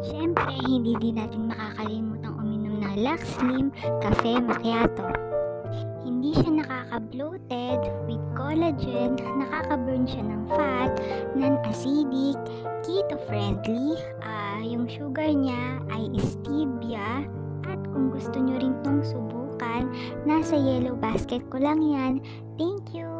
Siyempre, hindi din natin makakalimutang uminom ng Lux Slim Cafe Macchiato. Hindi siya nakaka-bloated, with collagen, nakaka-burn siya ng fat, non-acidic, keto-friendly, ah, yung sugar niya ay stevia, at kung gusto nyo rin tong subukan, nasa yellow basket ko lang yan. Thank you!